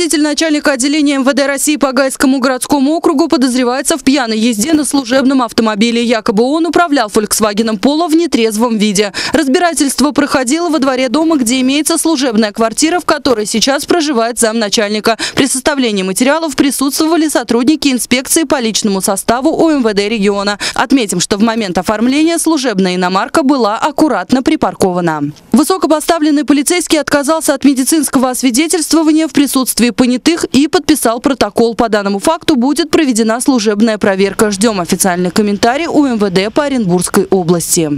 Заместитель начальника отделения МВД России по Гайскому городскому округу подозревается в пьяной езде на служебном автомобиле. Якобы он управлял Volkswagen Polo в нетрезвом виде. Разбирательство проходило во дворе дома, где имеется служебная квартира, в которой сейчас проживает замначальника. При составлении материалов присутствовали сотрудники инспекции по личному составу УМВД региона. Отметим, что в момент оформления служебная иномарка была аккуратно припаркована. Высокопоставленный полицейский отказался от медицинского освидетельствования в присутствии понятых и подписал протокол. По данному факту будет проведена служебная проверка. Ждем официальный комментарий у МВД по Оренбургской области.